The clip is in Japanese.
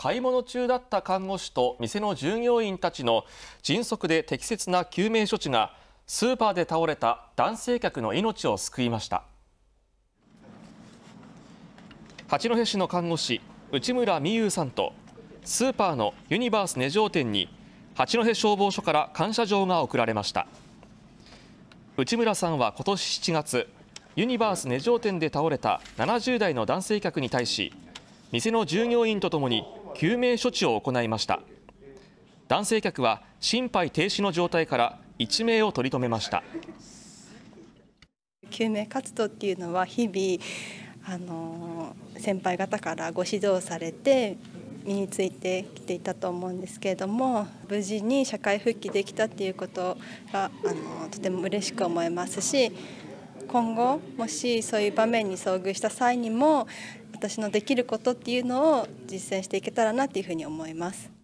買い物中だった看護師と店の従業員たちの迅速で適切な救命処置がスーパーで倒れた男性客の命を救いました。八戸市の看護師内村美優さんとスーパーのユニバース根城店に八戸消防署から感謝状が贈られました。内村さんは今年7月ユニバース根城店で倒れた70代の男性客に対し店の従業員とともに救命処置を行いました。男性客は心肺停止の状態から一命を取り留めました。救命活動っていうのは日々あの先輩方からご指導されて身についてきていたと思うんですけれども無事に社会復帰できたっていうことがあのとても嬉しく思いますし今後もしそういう場面に遭遇した際にも私のできることっていうのを実践していけたらなっていうふうに思います。